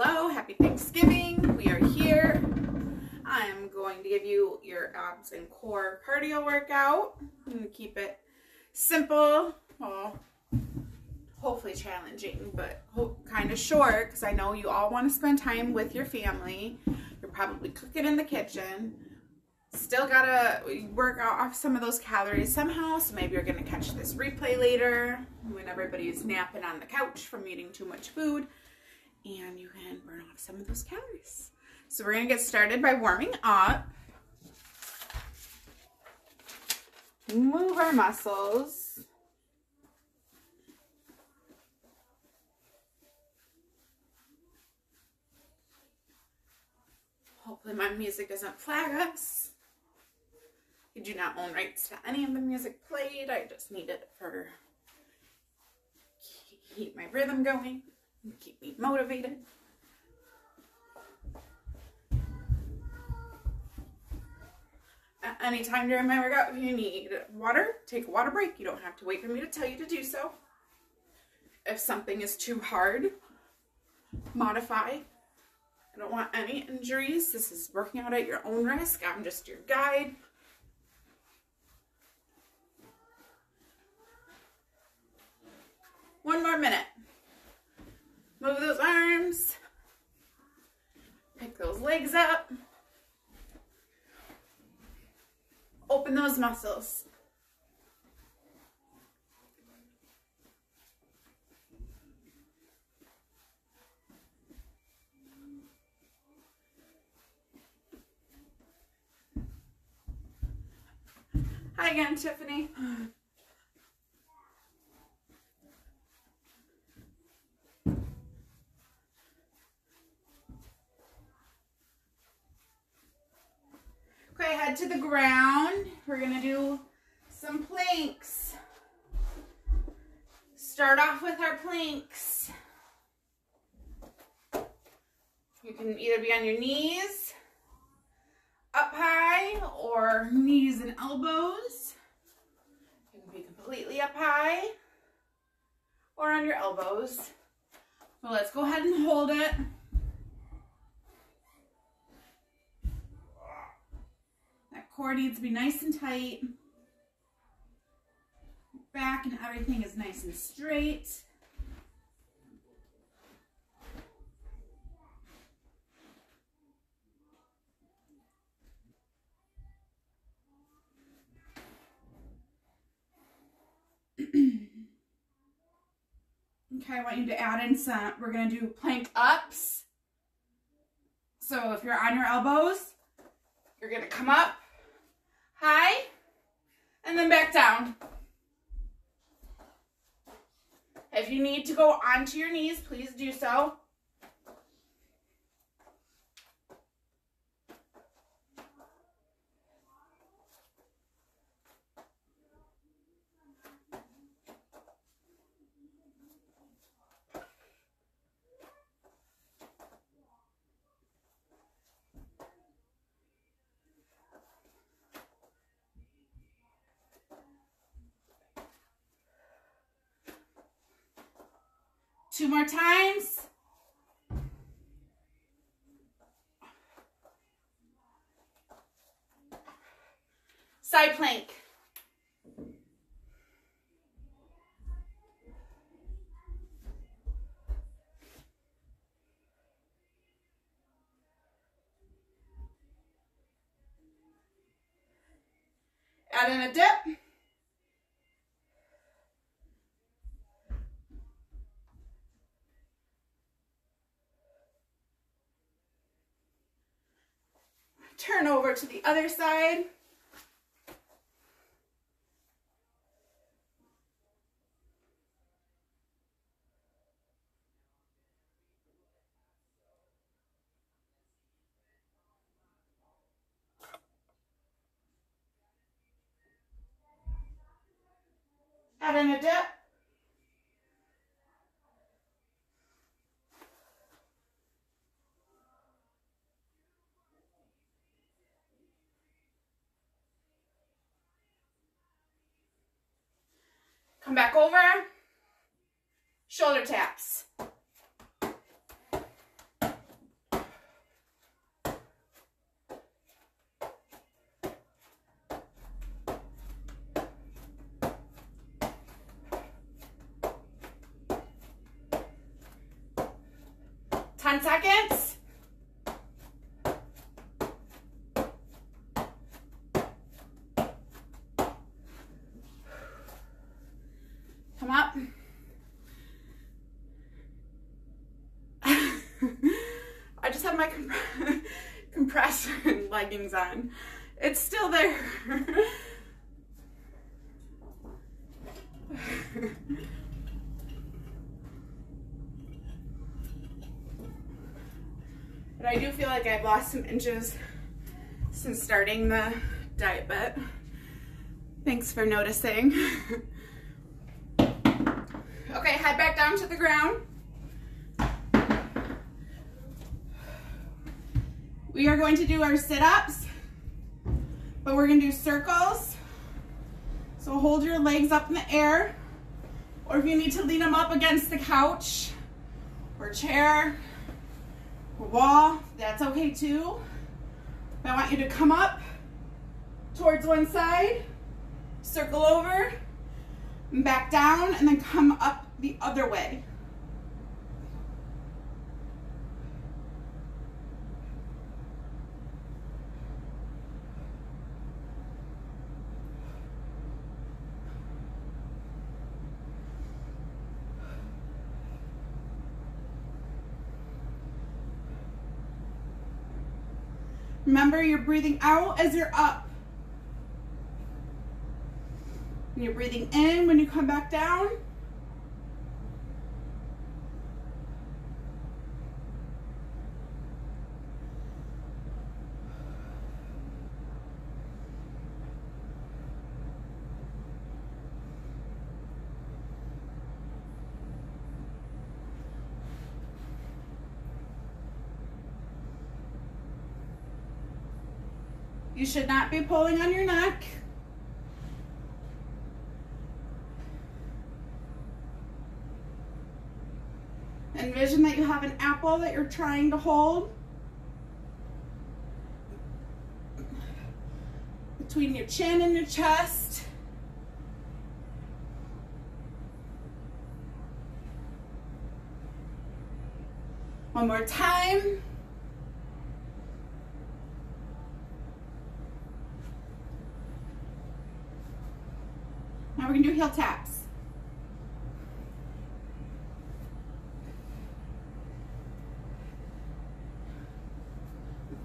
hello, happy Thanksgiving. We are here. I'm going to give you your abs and core cardio workout. I'm going to keep it simple, well, hopefully challenging, but kind of short because I know you all want to spend time with your family. You're probably cooking in the kitchen. Still gotta work off some of those calories somehow, so maybe you're gonna catch this replay later when everybody's napping on the couch from eating too much food and you can burn off some of those calories. So we're gonna get started by warming up. Move our muscles. Hopefully my music doesn't flag us. I do not own rights to any of the music played. I just need it for keep my rhythm going keep me motivated. anytime during my workout, if you need water, take a water break. You don't have to wait for me to tell you to do so. If something is too hard, modify. I don't want any injuries. This is working out at your own risk. I'm just your guide. One more minute. Move those arms. Pick those legs up. Open those muscles. Hi again, Tiffany. Okay, head to the ground. We're gonna do some planks. Start off with our planks. You can either be on your knees, up high, or knees and elbows. You can be completely up high, or on your elbows. So let's go ahead and hold it. Core needs to be nice and tight. Back and everything is nice and straight. Okay, I want you to add in some, we're going to do plank ups. So if you're on your elbows, you're going to come up high, and then back down. If you need to go onto your knees, please do so. Two more times. Side plank. Add in a dip. Turn over to the other side. Add in a Come back over. Shoulder taps. 10 seconds. Come up. I just have my comp compressor leggings on. It's still there. but I do feel like I've lost some inches since starting the diet, but thanks for noticing. okay, head back down to the ground. We are going to do our sit-ups, but we're gonna do circles. So hold your legs up in the air, or if you need to lean them up against the couch, or chair, or wall, that's okay too. I want you to come up towards one side, circle over, and back down, and then come up the other way. Remember, you're breathing out as you're up. And you're breathing in when you come back down. Should not be pulling on your neck. Envision that you have an apple that you're trying to hold. Between your chin and your chest. One more time. We're gonna do heel taps.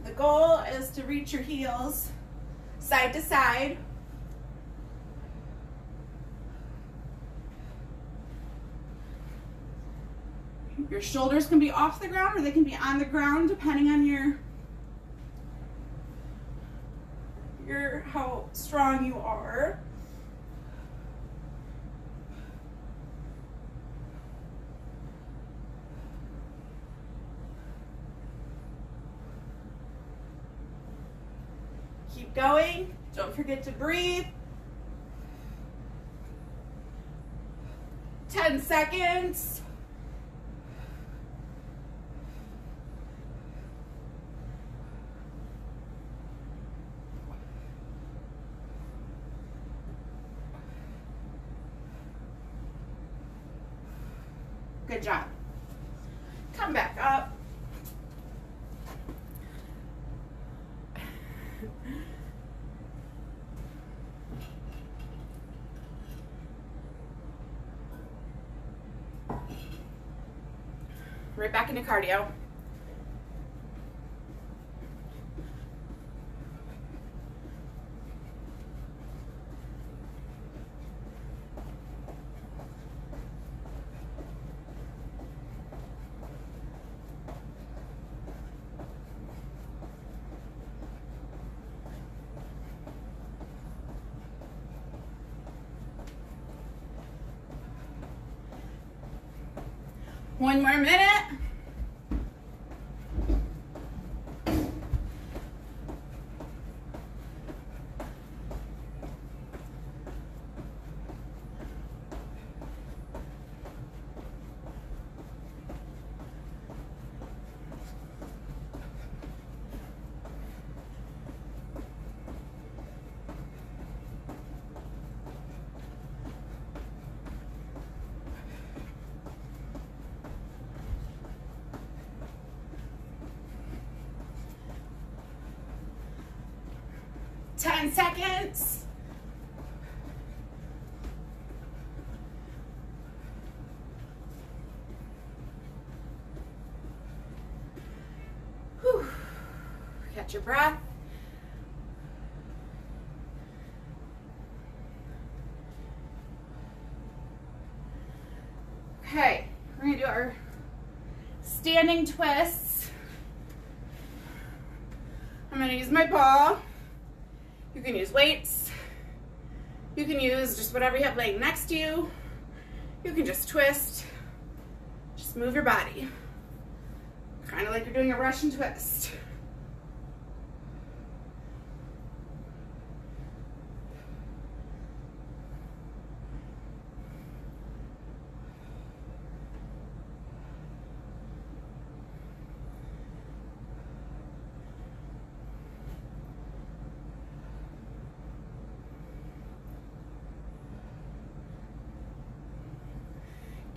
The goal is to reach your heels side to side. Your shoulders can be off the ground or they can be on the ground depending on your your how strong you are. Going. Don't forget to breathe. 10 seconds. Good job. Come back up. Right back into cardio. 10 seconds. Whew. Catch your breath. Okay, we're gonna do our standing twists. I'm gonna use my ball. You can use weights. You can use just whatever you have laying next to you. You can just twist. Just move your body. Kind of like you're doing a Russian twist.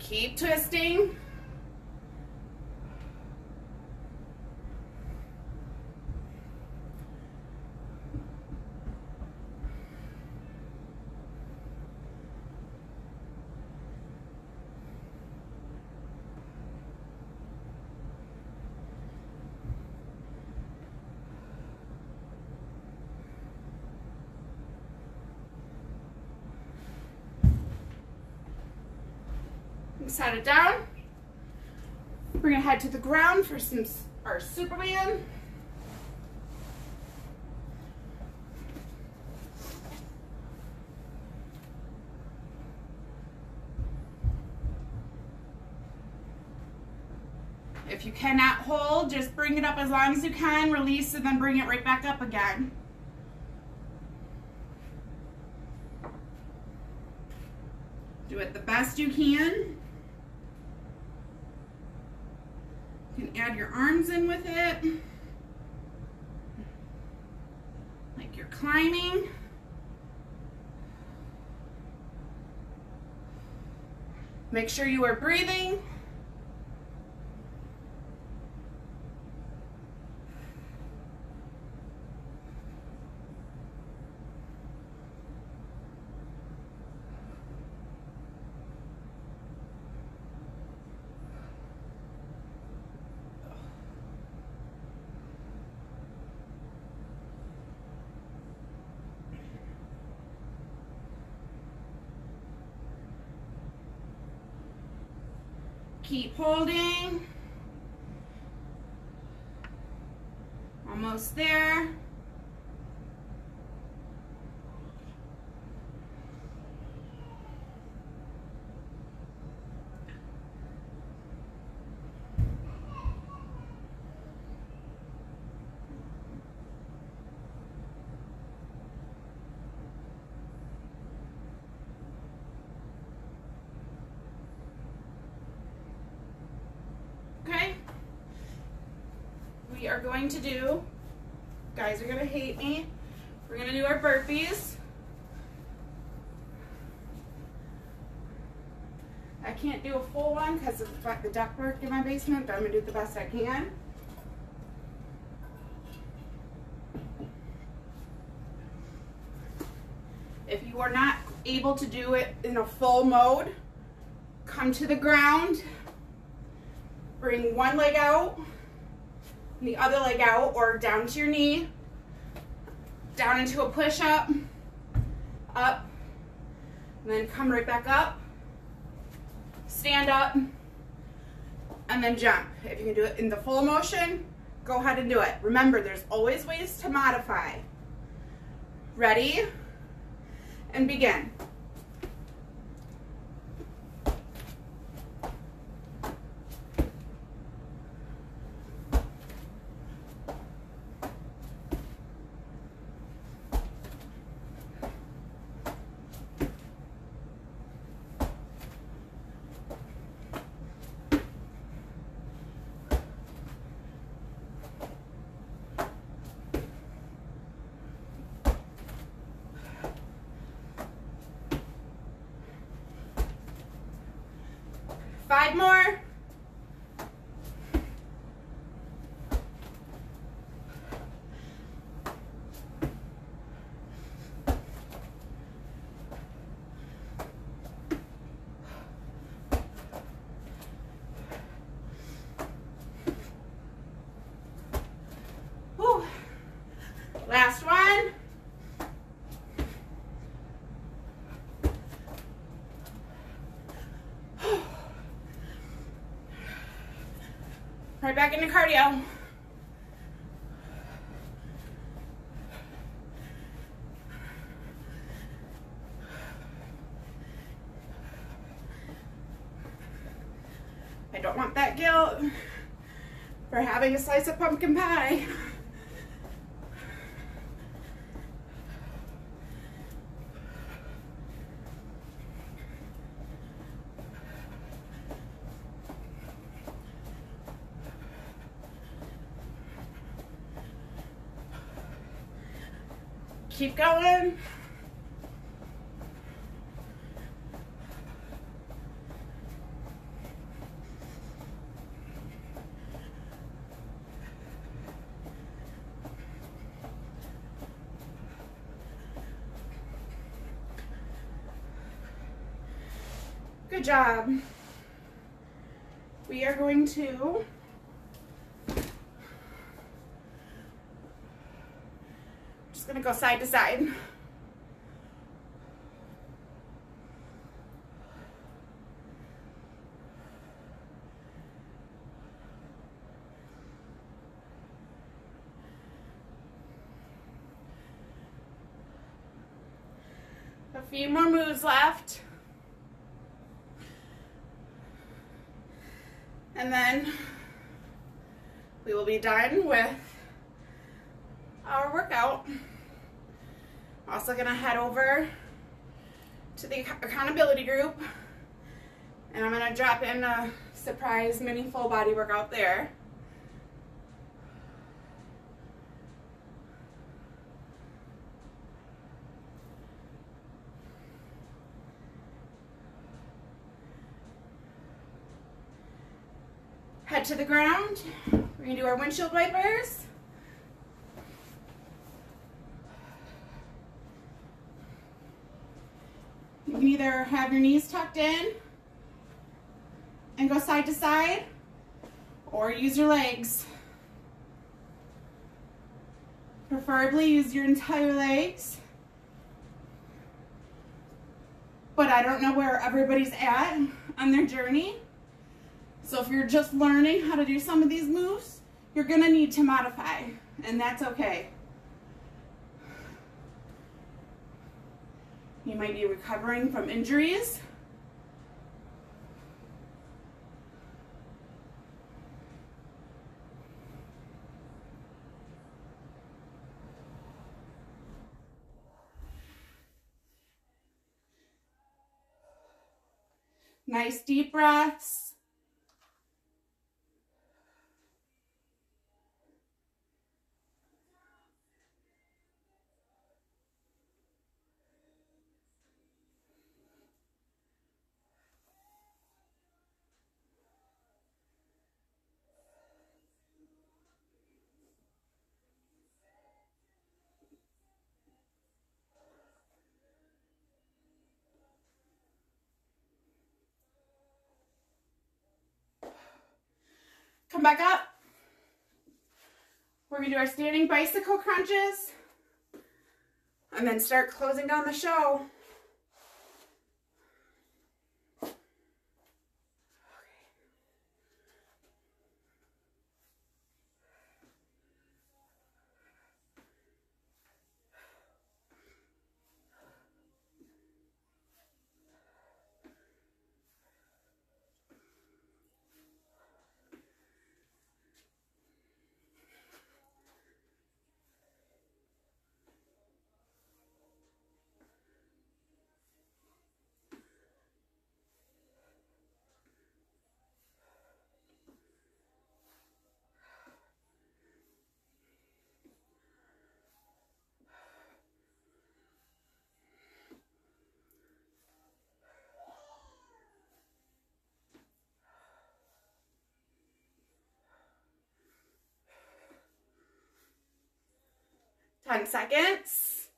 Keep twisting. Set it down. We're gonna head to the ground for some our Superman. If you cannot hold, just bring it up as long as you can, release, and then bring it right back up again. Do it the best you can. You can add your arms in with it. Like you're climbing. Make sure you are breathing. Keep holding. Almost there. Okay. We are going to do, guys are gonna hate me. We're gonna do our burpees. I can't do a full one because of the ductwork in my basement, but I'm gonna do the best I can. If you are not able to do it in a full mode, come to the ground, bring one leg out, the other leg out, or down to your knee, down into a push-up, up, and then come right back up, stand up, and then jump. If you can do it in the full motion, go ahead and do it. Remember, there's always ways to modify. Ready? And begin. Five more. Right back into cardio. I don't want that guilt for having a slice of pumpkin pie. Keep Good job. We are going to just gonna go side to side. A few more moves left. And then we will be done with our workout. Also gonna head over to the accountability group and I'm gonna drop in a surprise mini full body workout there. To the ground. We're gonna do our windshield wipers. You can either have your knees tucked in and go side to side, or use your legs. Preferably use your entire legs. But I don't know where everybody's at on their journey. So if you're just learning how to do some of these moves, you're gonna need to modify, and that's okay. You might be recovering from injuries. Nice deep breaths. Come back up. We're gonna do our standing bicycle crunches and then start closing down the show. Ten seconds.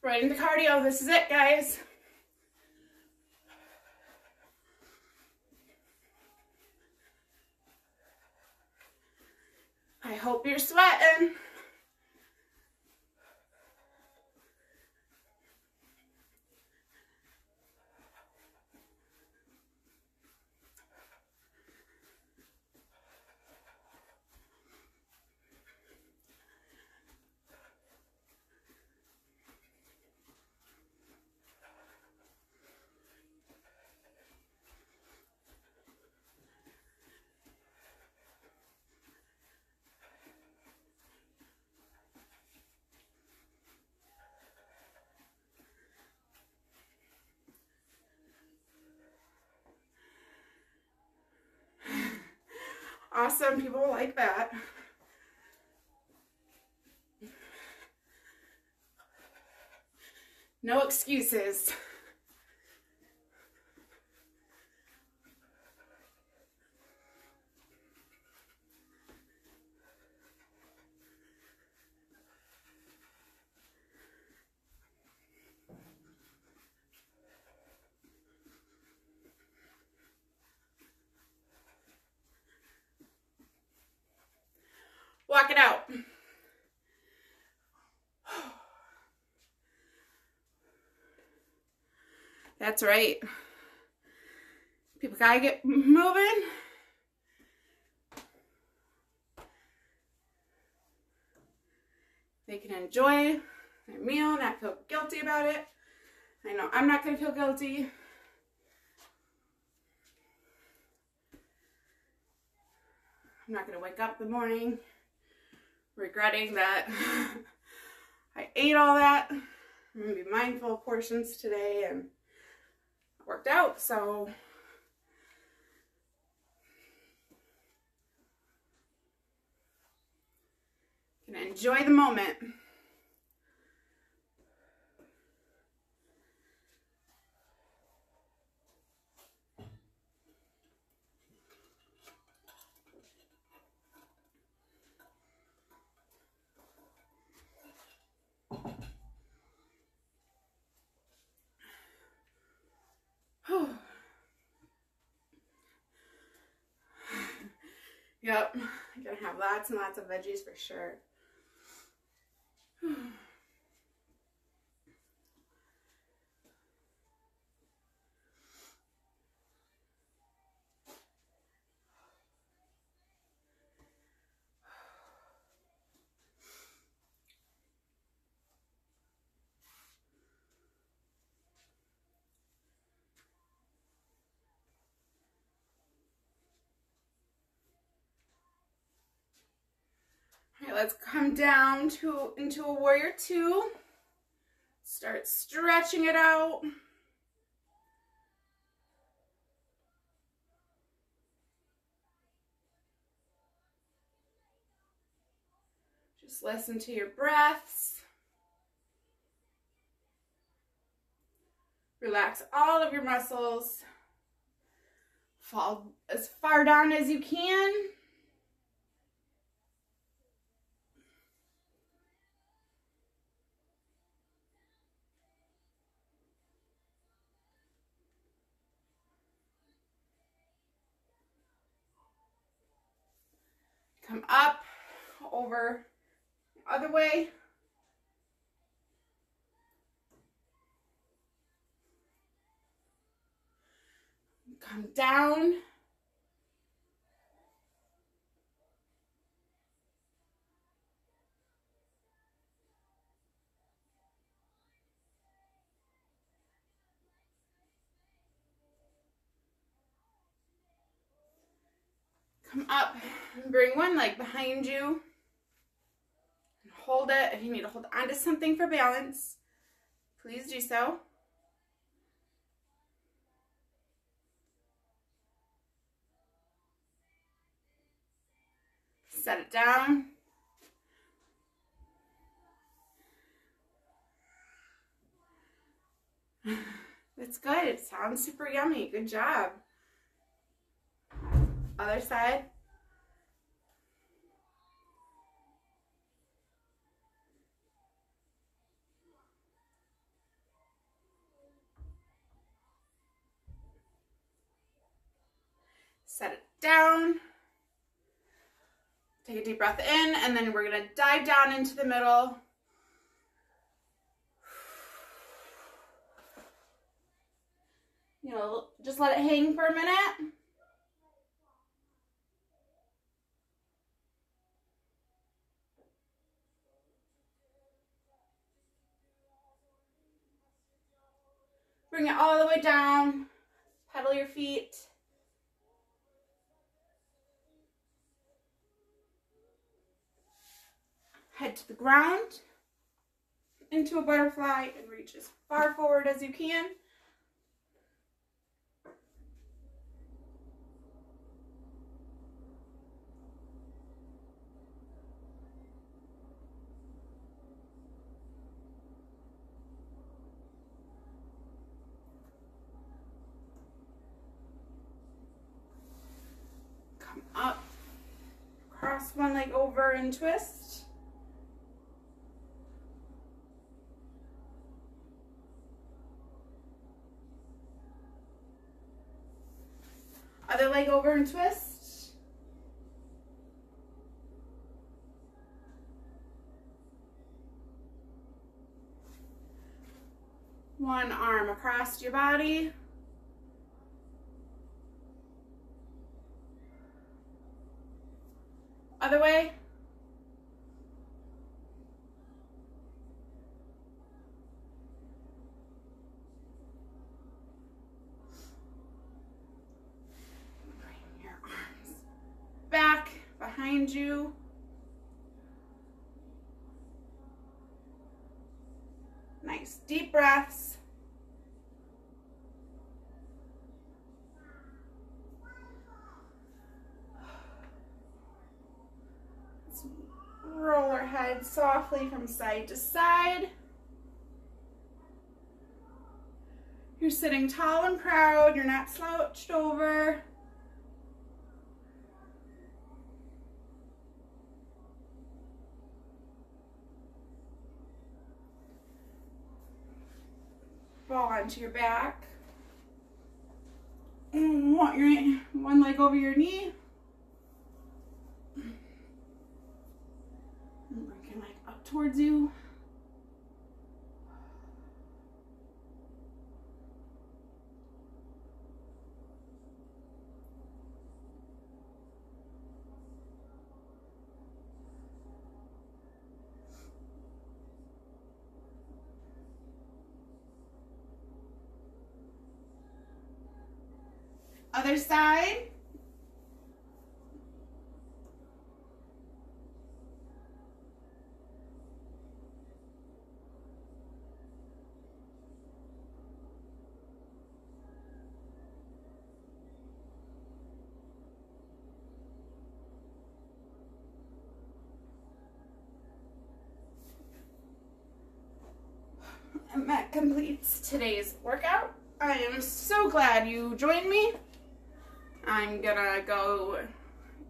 Right into cardio. This is it, guys. Awesome. People like that. No excuses. Walk it out. That's right. People gotta get moving. They can enjoy their meal, not feel guilty about it. I know I'm not gonna feel guilty. I'm not gonna wake up in the morning regretting that I ate all that. I'm gonna be mindful of portions today and worked out, so can enjoy the moment. Yep, I'm gonna have lots and lots of veggies for sure. let's come down to into a warrior two. Start stretching it out. Just listen to your breaths. Relax all of your muscles. Fall as far down as you can. Come up, over, other way. Come down. Come up bring one leg behind you. Hold it. If you need to hold onto something for balance, please do so. Set it down. That's good. It sounds super yummy. Good job. Other side. Set it down. Take a deep breath in, and then we're gonna dive down into the middle. You know, just let it hang for a minute. Bring it all the way down. Pedal your feet. Head to the ground, into a butterfly, and reach as far forward as you can. Come up, cross one leg over and twist. Other leg over and twist. One arm across your body. Other way. Bring your arms back behind you. Nice deep breaths. Roll our head softly from side to side. You're sitting tall and proud. You're not slouched over. Fall onto your back. Want your one leg over your knee. And bring your leg up towards you. Other side. And that completes today's workout. I am so glad you joined me. I'm gonna go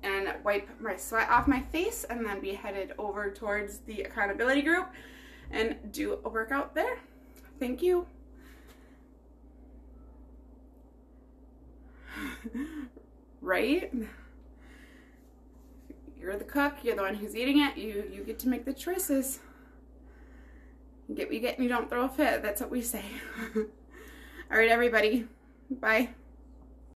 and wipe my sweat off my face and then be headed over towards the accountability group and do a workout there. Thank you. right? You're the cook, you're the one who's eating it, you you get to make the choices. You get what you get and you don't throw a fit. That's what we say. All right, everybody. Bye.